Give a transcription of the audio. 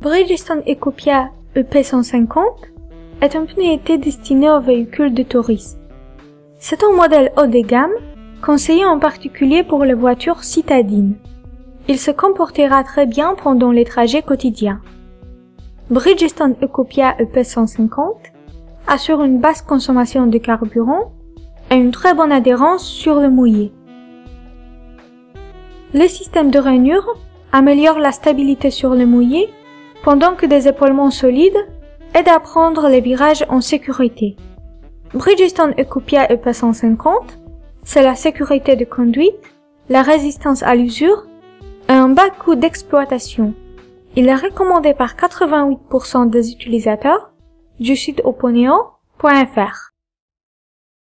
Bridgestone Ecopia EP150 est un pneu été destiné aux véhicules de tourisme. C'est un modèle haut de gamme, conseillé en particulier pour les voitures citadines. Il se comportera très bien pendant les trajets quotidiens. Bridgestone Ecopia EP150 assure une basse consommation de carburant et une très bonne adhérence sur le mouillé. Le système de rainure améliore la stabilité sur le mouillé pendant que des épaulements solides aident à prendre les virages en sécurité. Bridgestone Ecopia EP150, c'est la sécurité de conduite, la résistance à l'usure et un bas coût d'exploitation. Il est recommandé par 88% des utilisateurs du site oponion.fr.